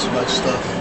So much stuff.